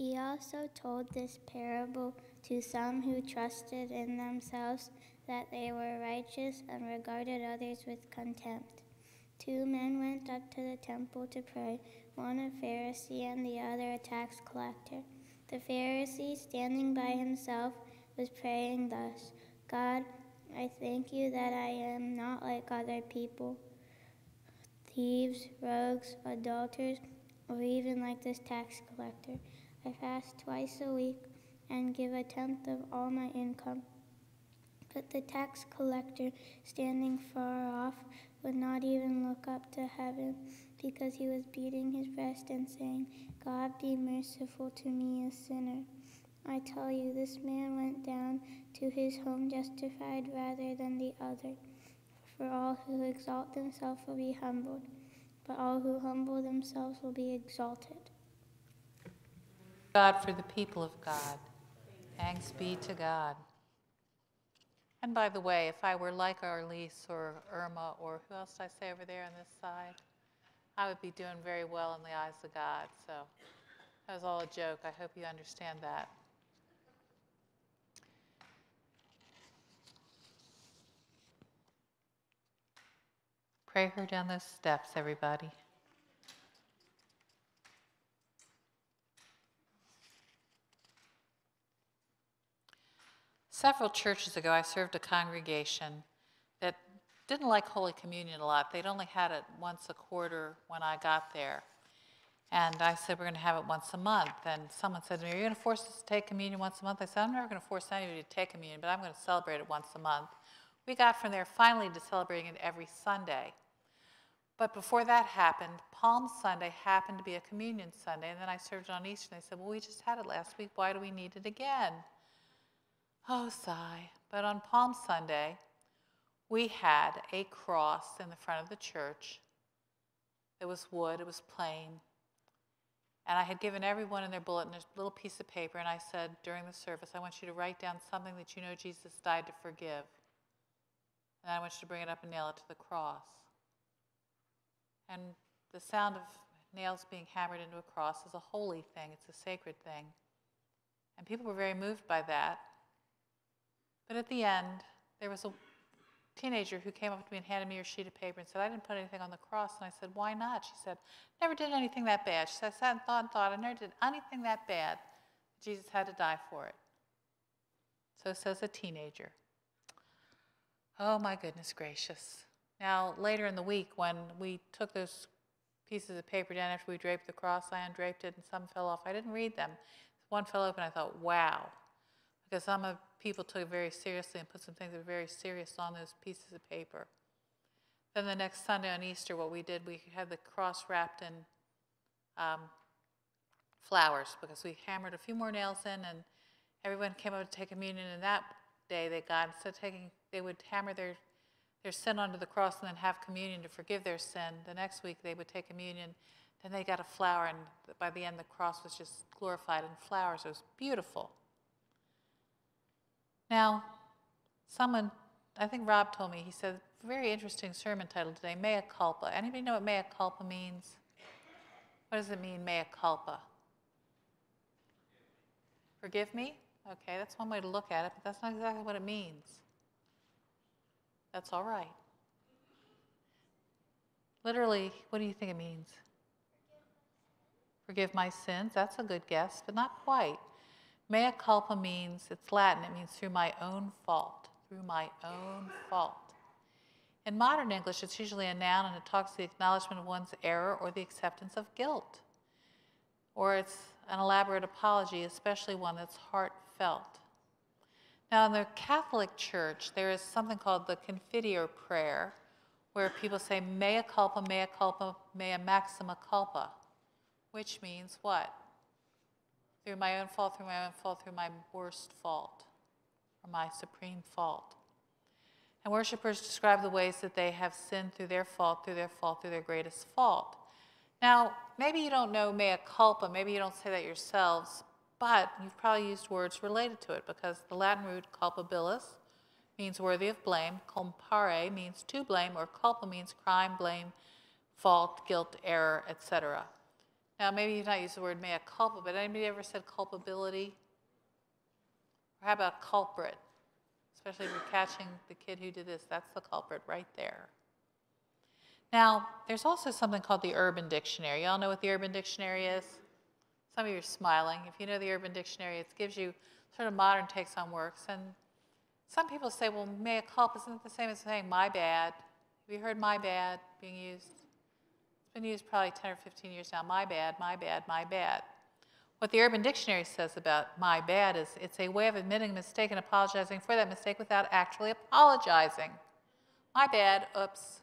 He also told this parable to some who trusted in themselves that they were righteous and regarded others with contempt. Two men went up to the temple to pray, one a Pharisee and the other a tax collector. The Pharisee, standing by himself, was praying thus God, I thank you that I am not like other people, thieves, rogues, adulterers, or even like this tax collector. I fast twice a week and give a tenth of all my income. But the tax collector, standing far off, would not even look up to heaven because he was beating his breast and saying, God be merciful to me, a sinner. I tell you, this man went down to his home justified rather than the other. For all who exalt themselves will be humbled, but all who humble themselves will be exalted. God for the people of God. Thanks be to God. And by the way, if I were like Arlise or Irma or who else did I say over there on this side, I would be doing very well in the eyes of God. So that was all a joke. I hope you understand that. Pray her down those steps, everybody. Several churches ago, I served a congregation that didn't like Holy Communion a lot. They'd only had it once a quarter when I got there. And I said, We're going to have it once a month. And someone said to me, Are you going to force us to take communion once a month? I said, I'm never going to force anybody to take communion, but I'm going to celebrate it once a month. We got from there finally to celebrating it every Sunday. But before that happened, Palm Sunday happened to be a communion Sunday. And then I served on Easter, and they said, Well, we just had it last week. Why do we need it again? Oh, sigh. But on Palm Sunday, we had a cross in the front of the church. It was wood, it was plain. And I had given everyone in their bulletin a little piece of paper, and I said during the service, I want you to write down something that you know Jesus died to forgive. And I want you to bring it up and nail it to the cross. And the sound of nails being hammered into a cross is a holy thing, it's a sacred thing. And people were very moved by that. But at the end, there was a teenager who came up to me and handed me her sheet of paper and said, I didn't put anything on the cross. And I said, Why not? She said, Never did anything that bad. She said, I sat and thought and thought, I never did anything that bad. Jesus had to die for it. So says a teenager. Oh my goodness gracious. Now, later in the week, when we took those pieces of paper down after we draped the cross, I undraped it and some fell off. I didn't read them. One fell open, I thought, wow. Because some of people took it very seriously and put some things that were very serious on those pieces of paper. Then the next Sunday on Easter, what we did, we had the cross wrapped in um, flowers because we hammered a few more nails in and everyone came up to take communion. And that day they got, instead of taking, they would hammer their, their sin onto the cross and then have communion to forgive their sin. The next week they would take communion. Then they got a flower, and by the end, the cross was just glorified in flowers. It was beautiful. Now, someone, I think Rob told me, he said, very interesting sermon title today, Mea Culpa. Anybody know what Mea Culpa means? What does it mean, Mea Culpa? Forgive me? Okay, that's one way to look at it, but that's not exactly what it means. That's all right. Literally, what do you think it means? Forgive my sins. That's a good guess, but not quite. Mea culpa means, it's Latin, it means through my own fault, through my own fault. In modern English, it's usually a noun and it talks to the acknowledgement of one's error or the acceptance of guilt. Or it's an elaborate apology, especially one that's heartfelt. Now, in the Catholic Church, there is something called the Confiteor prayer, where people say, mea culpa, mea culpa, mea maxima culpa, which means what? Through my own fault, through my own fault, through my worst fault, or my supreme fault. And worshipers describe the ways that they have sinned through their fault, through their fault, through their greatest fault. Now, maybe you don't know mea culpa, maybe you don't say that yourselves, but you've probably used words related to it because the Latin root culpabilis means worthy of blame, culpare means to blame, or culpa means crime, blame, fault, guilt, error, etc. Now, maybe you've not used the word mea culpa, but anybody ever said culpability? Or how about culprit? Especially if you're catching the kid who did this, that's the culprit right there. Now, there's also something called the Urban Dictionary. Y'all know what the Urban Dictionary is? Some of you are smiling. If you know the Urban Dictionary, it gives you sort of modern takes on works. And some people say, well, mea culpa isn't the same as saying my bad. Have you heard my bad being used? Used probably 10 or 15 years now. My bad, my bad, my bad. What the Urban Dictionary says about my bad is it's a way of admitting a mistake and apologizing for that mistake without actually apologizing. My bad, oops.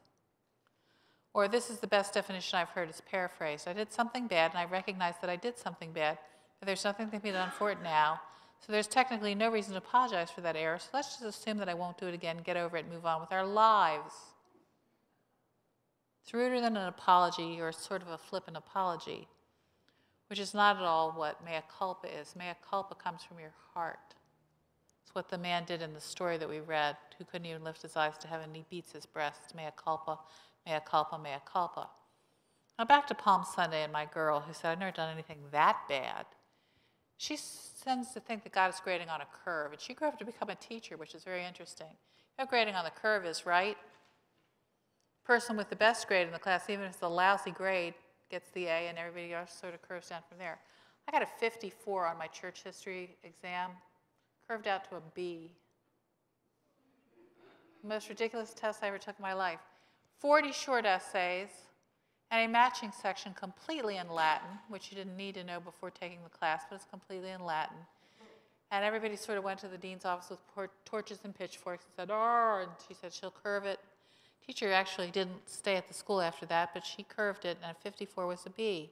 Or this is the best definition I've heard, it's paraphrased. I did something bad and I recognize that I did something bad, but there's nothing that can be done for it now. So there's technically no reason to apologize for that error. So let's just assume that I won't do it again, get over it, and move on with our lives. It's ruder than an apology or sort of a flippant apology, which is not at all what mea culpa is. Mea culpa comes from your heart. It's what the man did in the story that we read, who couldn't even lift his eyes to heaven. He beats his breast, mea culpa, mea culpa, mea culpa. Now back to Palm Sunday and my girl who said, I've never done anything that bad. She tends to think that God is grading on a curve, and she grew up to become a teacher, which is very interesting. You know grading on the curve is, right? Person with the best grade in the class, even if it's a lousy grade, gets the A, and everybody else sort of curves down from there. I got a 54 on my church history exam, curved out to a B. Most ridiculous test I ever took in my life. 40 short essays, and a matching section completely in Latin, which you didn't need to know before taking the class, but it's completely in Latin. And everybody sort of went to the dean's office with torches and pitchforks and said, "Oh," and she said she'll curve it. Teacher actually didn't stay at the school after that, but she curved it, and a 54 was a B.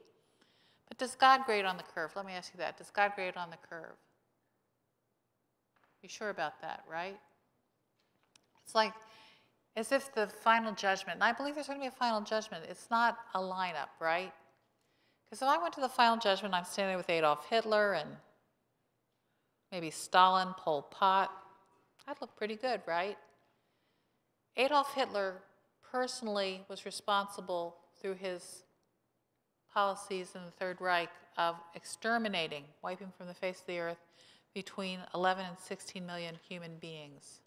But does God grade on the curve? Let me ask you that. Does God grade on the curve? You sure about that, right? It's like as if the final judgment, and I believe there's going to be a final judgment, it's not a lineup, right? Because if I went to the final judgment, I'm standing with Adolf Hitler and maybe Stalin, Pol Pot, I'd look pretty good, right? Adolf Hitler personally was responsible through his policies in the Third Reich of exterminating, wiping from the face of the earth, between 11 and 16 million human beings.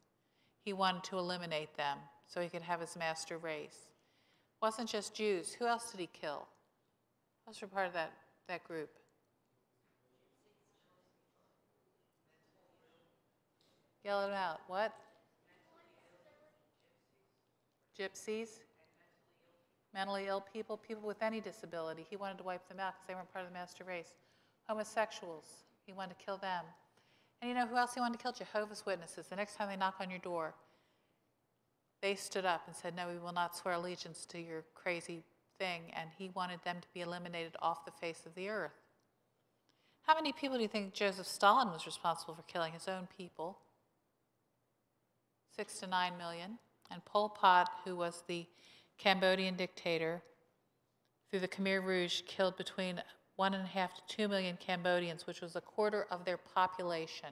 He wanted to eliminate them so he could have his master race. It wasn't just Jews. Who else did he kill? Else were part of that, that group? Yell it out. What? Gypsies? Mentally ill people, people with any disability. He wanted to wipe them out because they weren't part of the master race. Homosexuals, he wanted to kill them. And you know who else he wanted to kill? Jehovah's Witnesses. The next time they knock on your door, they stood up and said, No, we will not swear allegiance to your crazy thing. And he wanted them to be eliminated off the face of the earth. How many people do you think Joseph Stalin was responsible for killing his own people? Six to nine million. And Pol Pot, who was the Cambodian dictator, through the Khmer Rouge, killed between one and a half to two million Cambodians, which was a quarter of their population.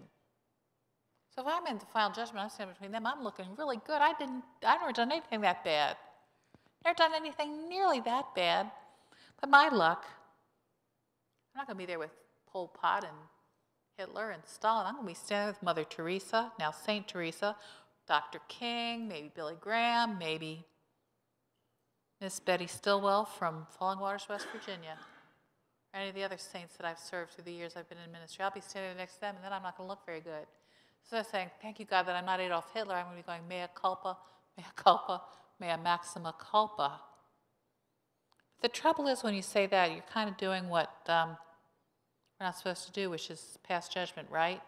So if I'm in the final judgment, I'm standing between them, I'm looking really good. I didn't, I've never done anything that bad. Never done anything nearly that bad. But my luck, I'm not going to be there with Pol Pot and Hitler and Stalin. I'm going to be standing with Mother Teresa, now Saint Teresa, Dr. King, maybe Billy Graham, maybe Miss Betty Stillwell from Falling Waters, West Virginia or any of the other saints that I've served through the years I've been in ministry. I'll be standing next to them, and then I'm not going to look very good. So I'm saying, thank you, God, that I'm not Adolf Hitler. I'm going to be going, mea culpa, mea culpa, mea maxima culpa. The trouble is when you say that, you're kind of doing what um, we're not supposed to do, which is pass judgment, right?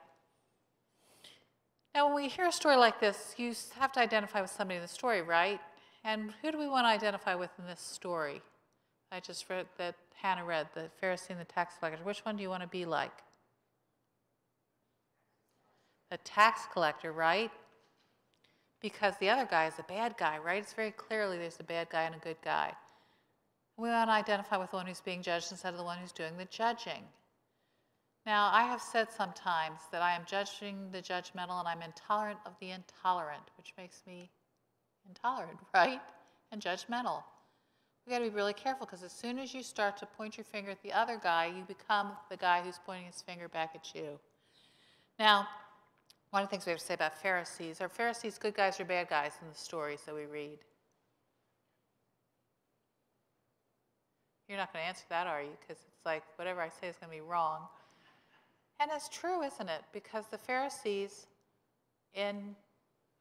Now, when we hear a story like this, you have to identify with somebody in the story, right? And who do we want to identify with in this story? I just read that Hannah read, the Pharisee and the tax collector. Which one do you want to be like? The tax collector, right? Because the other guy is a bad guy, right? It's very clearly there's a bad guy and a good guy. We want to identify with the one who's being judged instead of the one who's doing the judging. Now, I have said sometimes that I am judging the judgmental and I'm intolerant of the intolerant, which makes me intolerant, right? And judgmental. We got to be really careful because as soon as you start to point your finger at the other guy, you become the guy who's pointing his finger back at you. Now, one of the things we have to say about Pharisees are Pharisees good guys or bad guys in the stories that we read? You're not going to answer that, are you? Because it's like whatever I say is going to be wrong. And it's true, isn't it? Because the Pharisees, in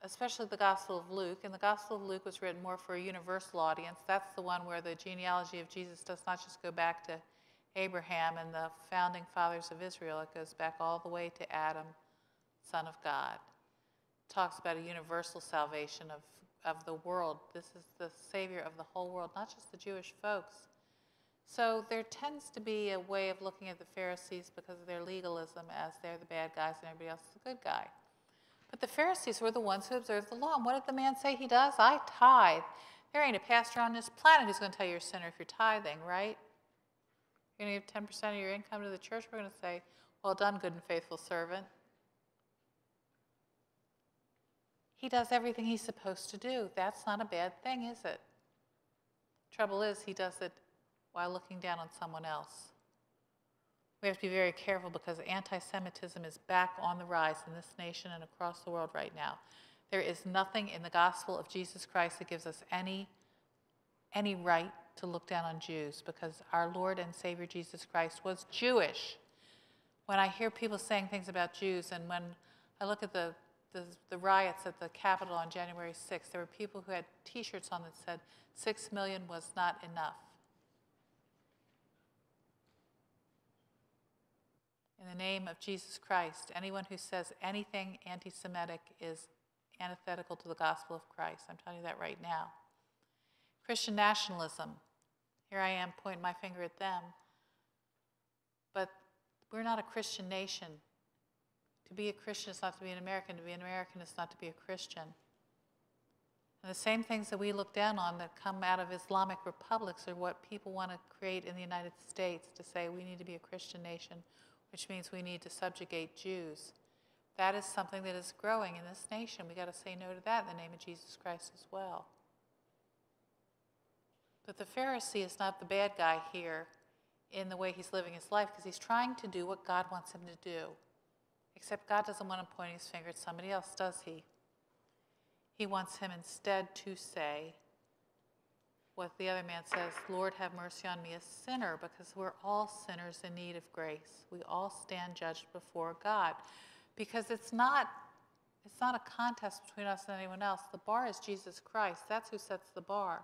especially the Gospel of Luke, and the Gospel of Luke was written more for a universal audience. That's the one where the genealogy of Jesus does not just go back to Abraham and the founding fathers of Israel, it goes back all the way to Adam, son of God. It talks about a universal salvation of, of the world. This is the Savior of the whole world, not just the Jewish folks. So there tends to be a way of looking at the Pharisees because of their legalism as they're the bad guys and everybody else is the good guy. But the Pharisees were the ones who observed the law. And what did the man say he does? I tithe. There ain't a pastor on this planet who's going to tell you you're a sinner if you're tithing, right? You're going to give 10% of your income to the church. We're going to say, well done, good and faithful servant. He does everything he's supposed to do. That's not a bad thing, is it? Trouble is, he does it while looking down on someone else. We have to be very careful because anti Semitism is back on the rise in this nation and across the world right now. There is nothing in the gospel of Jesus Christ that gives us any, any right to look down on Jews because our Lord and Savior Jesus Christ was Jewish. When I hear people saying things about Jews, and when I look at the, the, the riots at the Capitol on January 6th, there were people who had t shirts on that said, Six million was not enough. In the name of Jesus Christ, anyone who says anything anti Semitic is antithetical to the gospel of Christ. I'm telling you that right now. Christian nationalism. Here I am pointing my finger at them. But we're not a Christian nation. To be a Christian is not to be an American. To be an American is not to be a Christian. And the same things that we look down on that come out of Islamic republics are what people want to create in the United States to say we need to be a Christian nation which means we need to subjugate Jews. That is something that is growing in this nation. We've got to say no to that in the name of Jesus Christ as well. But the Pharisee is not the bad guy here in the way he's living his life because he's trying to do what God wants him to do. Except God doesn't want him pointing his finger at somebody else, does he? He wants him instead to say, what the other man says, Lord, have mercy on me, a sinner, because we're all sinners in need of grace. We all stand judged before God. Because it's not, it's not a contest between us and anyone else. The bar is Jesus Christ. That's who sets the bar.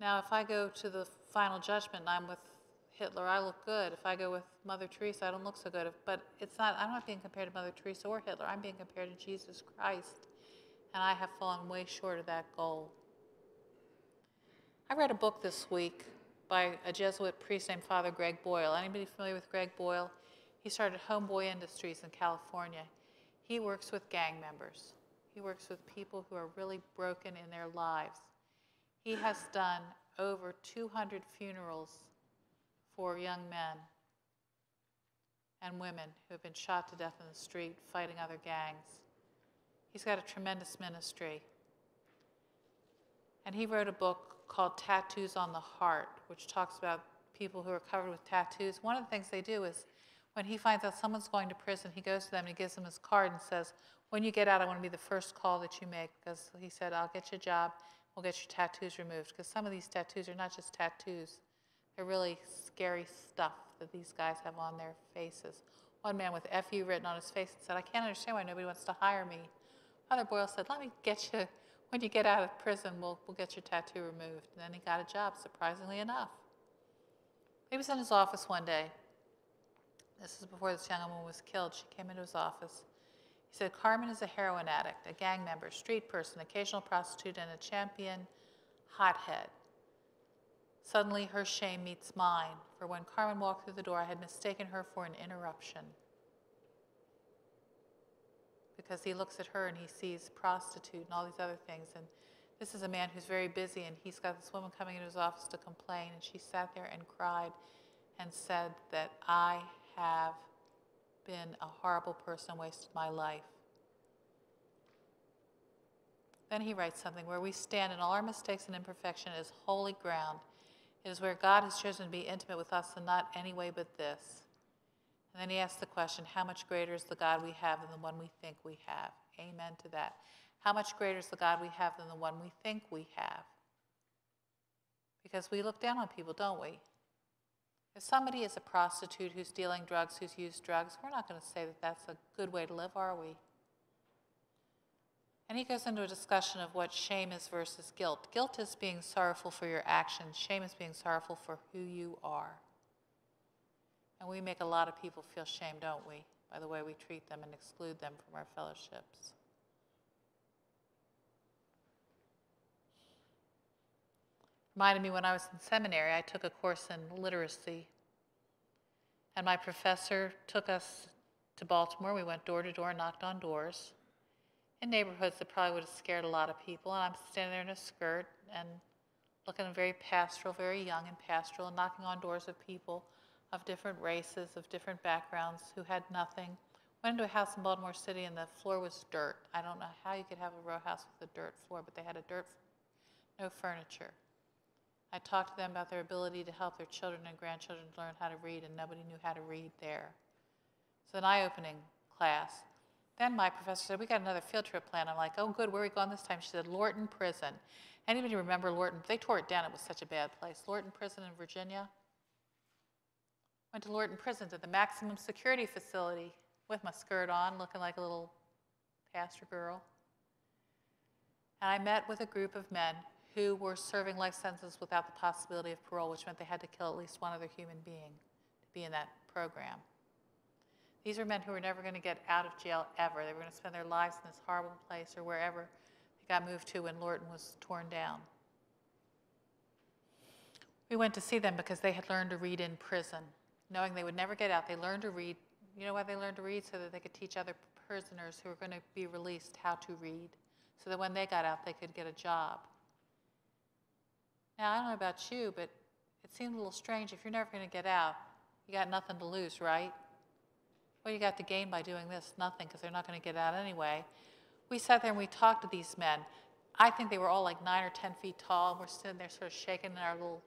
Now, if I go to the final judgment and I'm with Hitler, I look good. If I go with Mother Teresa, I don't look so good. But it's not, I'm not being compared to Mother Teresa or Hitler. I'm being compared to Jesus Christ. And I have fallen way short of that goal. I read a book this week by a Jesuit priest named Father Greg Boyle. Anybody familiar with Greg Boyle? He started Homeboy Industries in California. He works with gang members. He works with people who are really broken in their lives. He has done over 200 funerals for young men and women who have been shot to death in the street fighting other gangs. He's got a tremendous ministry. And he wrote a book called Tattoos on the Heart, which talks about people who are covered with tattoos. One of the things they do is when he finds out someone's going to prison, he goes to them and he gives them his card and says, When you get out, I want to be the first call that you make. Because he said, I'll get you a job, we'll get your tattoos removed. Because some of these tattoos are not just tattoos, they're really scary stuff that these guys have on their faces. One man with FU written on his face said, I can't understand why nobody wants to hire me. Father Boyle said, Let me get you when you get out of prison, we'll, we'll get your tattoo removed. And then he got a job, surprisingly enough. He was in his office one day. This is before this young woman was killed. She came into his office. He said, Carmen is a heroin addict, a gang member, street person, occasional prostitute, and a champion hothead. Suddenly, her shame meets mine, for when Carmen walked through the door, I had mistaken her for an interruption because he looks at her and he sees prostitute and all these other things. And this is a man who's very busy, and he's got this woman coming into his office to complain, and she sat there and cried and said that I have been a horrible person, wasted my life. Then he writes something where we stand in all our mistakes and imperfection is holy ground. It is where God has chosen to be intimate with us and not any way but this. And then he asks the question how much greater is the God we have than the one we think we have? Amen to that. How much greater is the God we have than the one we think we have? Because we look down on people, don't we? If somebody is a prostitute who's dealing drugs, who's used drugs, we're not going to say that that's a good way to live, are we? And he goes into a discussion of what shame is versus guilt. Guilt is being sorrowful for your actions, shame is being sorrowful for who you are. And we make a lot of people feel shame, don't we, by the way we treat them and exclude them from our fellowships. Reminded me when I was in seminary, I took a course in literacy. And my professor took us to Baltimore. We went door to door, knocked on doors in neighborhoods that probably would have scared a lot of people. And I'm standing there in a skirt and looking very pastoral, very young and pastoral, and knocking on doors of people of different races, of different backgrounds who had nothing. Went into a house in Baltimore City and the floor was dirt. I don't know how you could have a row house with a dirt floor, but they had a dirt, no furniture. I talked to them about their ability to help their children and grandchildren learn how to read, and nobody knew how to read there. So, an eye opening class. Then my professor said, We got another field trip planned. I'm like, Oh, good, where are we going this time? She said, Lorton Prison. Anybody remember Lorton? They tore it down, it was such a bad place. Lorton Prison in Virginia. Went to Lorton Prison to the maximum security facility with my skirt on, looking like a little pastor girl. And I met with a group of men who were serving life sentences without the possibility of parole, which meant they had to kill at least one other human being to be in that program. These were men who were never going to get out of jail ever. They were going to spend their lives in this horrible place or wherever they got moved to when Lorton was torn down. We went to see them because they had learned to read in prison. Knowing they would never get out, they learned to read. You know why they learned to read? So that they could teach other prisoners who were going to be released how to read, so that when they got out, they could get a job. Now, I don't know about you, but it seemed a little strange. If you're never going to get out, you got nothing to lose, right? What you got to gain by doing this? Nothing, because they're not going to get out anyway. We sat there and we talked to these men. I think they were all like nine or 10 feet tall, and we're sitting there sort of shaking in our little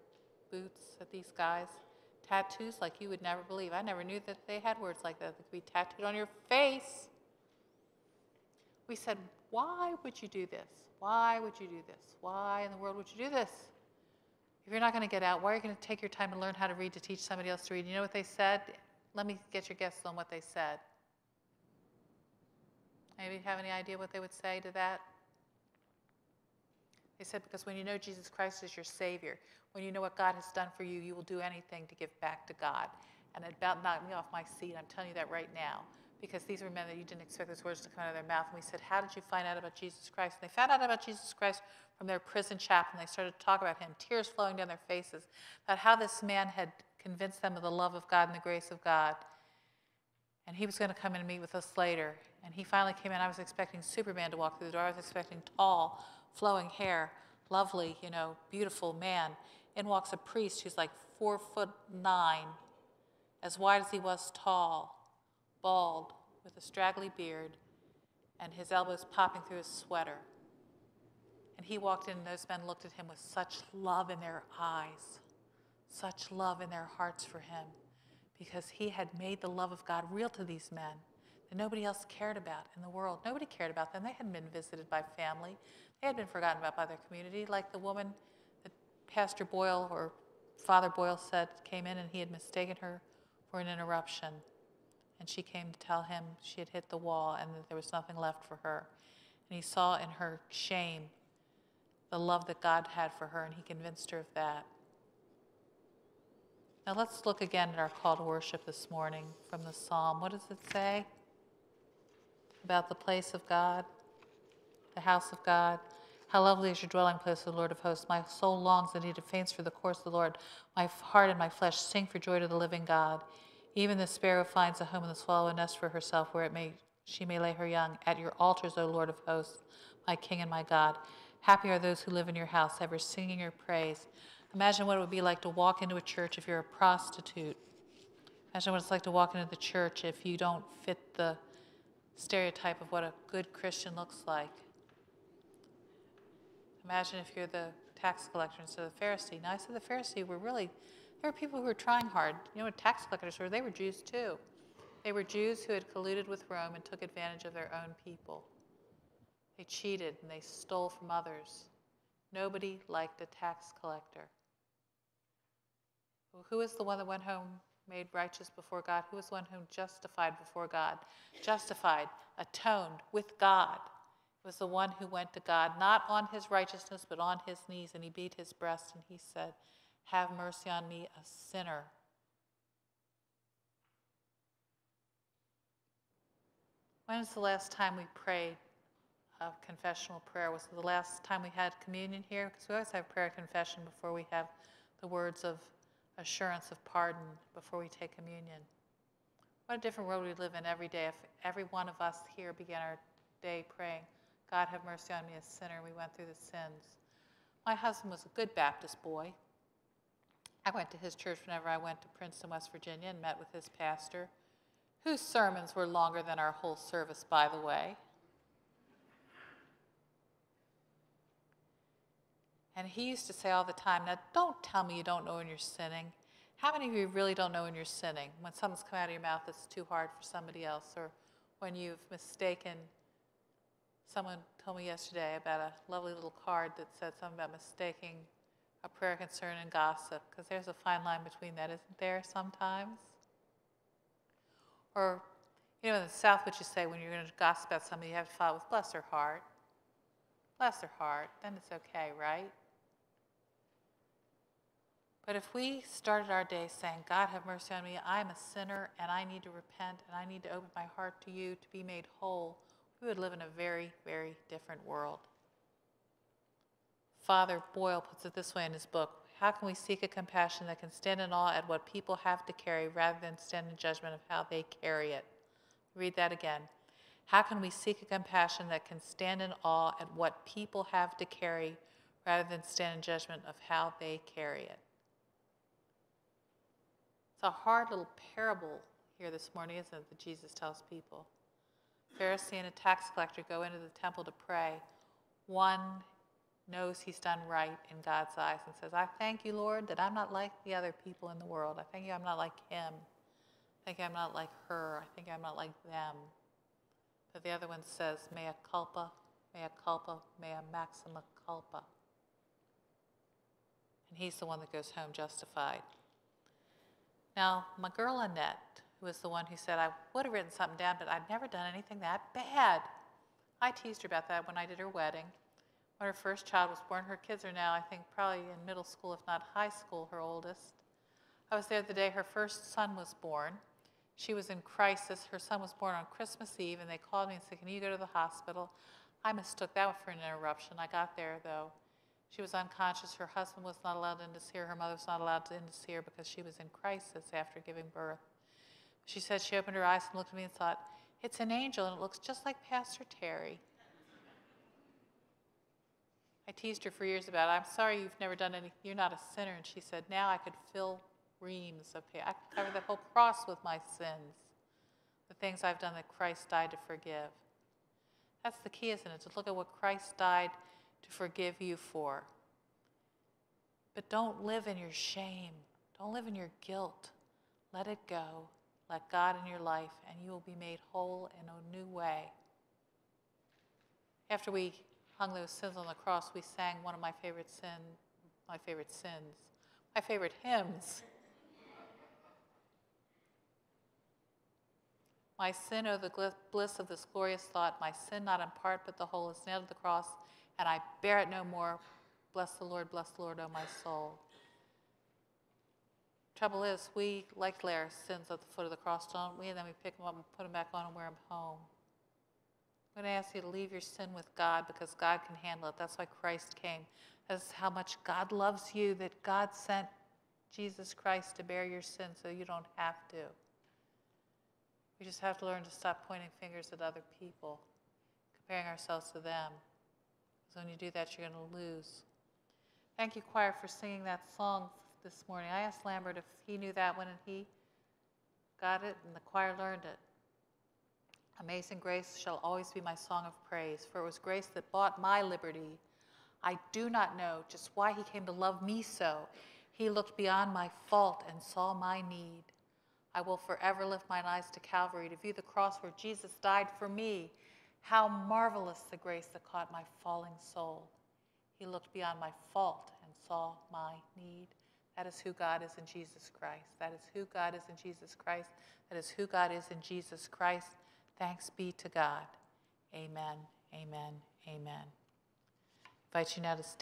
boots at these guys. Tattoos like you would never believe. I never knew that they had words like that that could be tattooed on your face. We said, Why would you do this? Why would you do this? Why in the world would you do this? If you're not going to get out, why are you going to take your time to learn how to read to teach somebody else to read? You know what they said? Let me get your guesses on what they said. Anybody have any idea what they would say to that? They said, because when you know Jesus Christ is your Savior, when you know what God has done for you, you will do anything to give back to God. And it about knocked me off my seat. I'm telling you that right now. Because these were men that you didn't expect those words to come out of their mouth. And we said, How did you find out about Jesus Christ? And they found out about Jesus Christ from their prison chaplain. They started to talk about him, tears flowing down their faces, about how this man had convinced them of the love of God and the grace of God. And he was going to come and meet with us later. And he finally came in. I was expecting Superman to walk through the door. I was expecting tall, flowing hair, lovely, you know, beautiful man. In walks a priest who's like four foot nine, as wide as he was tall, bald, with a straggly beard, and his elbows popping through his sweater. And he walked in, and those men looked at him with such love in their eyes, such love in their hearts for him, because he had made the love of God real to these men that nobody else cared about in the world. Nobody cared about them. They hadn't been visited by family, they had been forgotten about by their community, like the woman that Pastor Boyle or Father Boyle said came in and he had mistaken her for an interruption. And she came to tell him she had hit the wall and that there was nothing left for her. And he saw in her shame the love that God had for her, and he convinced her of that. Now let's look again at our call to worship this morning from the psalm. What does it say about the place of God, the house of God? How lovely is your dwelling place, O Lord of hosts. My soul longs and indeed faints for the course of the Lord. My heart and my flesh sing for joy to the living God. Even the sparrow finds a home and the swallow a nest for herself where it may, she may lay her young. At your altars, O Lord of hosts, my King and my God. Happy are those who live in your house, ever singing your praise. Imagine what it would be like to walk into a church if you're a prostitute. Imagine what it's like to walk into the church if you don't fit the stereotype of what a good Christian looks like. Imagine if you're the tax collector instead of the Pharisee. Now, I said the Pharisee were really, there were people who were trying hard. You know what tax collectors were? They were Jews too. They were Jews who had colluded with Rome and took advantage of their own people. They cheated and they stole from others. Nobody liked a tax collector. Well, who is the one that went home made righteous before God? Who is the one who justified before God? Justified, atoned with God. Was the one who went to God, not on his righteousness, but on his knees, and he beat his breast and he said, Have mercy on me, a sinner. When is the last time we prayed a confessional prayer? Was the last time we had communion here? Because we always have prayer and confession before we have the words of assurance of pardon before we take communion. What a different world we live in every day if every one of us here began our day praying, God have mercy on me, a sinner. We went through the sins. My husband was a good Baptist boy. I went to his church whenever I went to Princeton, West Virginia, and met with his pastor, whose sermons were longer than our whole service, by the way. And he used to say all the time, Now, don't tell me you don't know when you're sinning. How many of you really don't know when you're sinning? When something's come out of your mouth that's too hard for somebody else, or when you've mistaken. Someone told me yesterday about a lovely little card that said something about mistaking a prayer concern and gossip, because there's a fine line between that, isn't there, sometimes? Or, you know, in the South, what you say when you're going to gossip about somebody, you have to follow with, bless her heart. Bless her heart, then it's okay, right? But if we started our day saying, God, have mercy on me, I'm a sinner and I need to repent and I need to open my heart to you to be made whole, we would live in a very, very different world. Father Boyle puts it this way in his book How can we seek a compassion that can stand in awe at what people have to carry rather than stand in judgment of how they carry it? Read that again. How can we seek a compassion that can stand in awe at what people have to carry rather than stand in judgment of how they carry it? It's a hard little parable here this morning, isn't it, that Jesus tells people? Pharisee and a tax collector go into the temple to pray. One knows he's done right in God's eyes and says, I thank you, Lord, that I'm not like the other people in the world. I thank you I'm not like him. I think I'm not like her. I think I'm not like them. But the other one says, mea culpa, mea culpa, mea maxima culpa. And he's the one that goes home justified. Now, my girl Annette, who was the one who said, I would have written something down, but I'd never done anything that bad. I teased her about that when I did her wedding. When her first child was born, her kids are now, I think, probably in middle school, if not high school, her oldest. I was there the day her first son was born. She was in crisis. Her son was born on Christmas Eve, and they called me and said, Can you go to the hospital? I mistook that for an interruption. I got there, though. She was unconscious. Her husband was not allowed in to see her. Her mother was not allowed in to see her because she was in crisis after giving birth. She said she opened her eyes and looked at me and thought, It's an angel, and it looks just like Pastor Terri. I teased her for years about it. I'm sorry you've never done any, you're not a sinner. And she said, now I could fill reams of pain. I could cover the whole cross with my sins, the things I've done that Christ died to forgive. That's the key, isn't it? To look at what Christ died to forgive you for. But don't live in your shame. Don't live in your guilt. Let it go. Let God in your life, and you will be made whole in a new way. After we hung those sins on the cross, we sang one of my favorite sin, my favorite sins, my favorite hymns. My sin, oh, the bliss of this glorious thought, my sin not in part but the whole is nailed to the cross, and I bear it no more. Bless the Lord, bless the Lord, O oh my soul. Trouble is, we like to lay our sins at the foot of the cross, don't we? And then we pick them up and put them back on and wear them home. I'm going to ask you to leave your sin with God because God can handle it. That's why Christ came. That's how much God loves you, that God sent Jesus Christ to bear your sin so you don't have to. We just have to learn to stop pointing fingers at other people, comparing ourselves to them. Because when you do that, you're going to lose. Thank you, choir, for singing that song this morning. I asked Lambert if he knew that one, and he got it, and the choir learned it. Amazing grace shall always be my song of praise, for it was grace that bought my liberty. I do not know just why he came to love me so. He looked beyond my fault and saw my need. I will forever lift mine eyes to Calvary to view the cross where Jesus died for me. How marvelous the grace that caught my falling soul. He looked beyond my fault and saw my need. That is who God is in Jesus Christ. That is who God is in Jesus Christ. That is who God is in Jesus Christ. Thanks be to God. Amen, amen, amen. Invite you now to stay.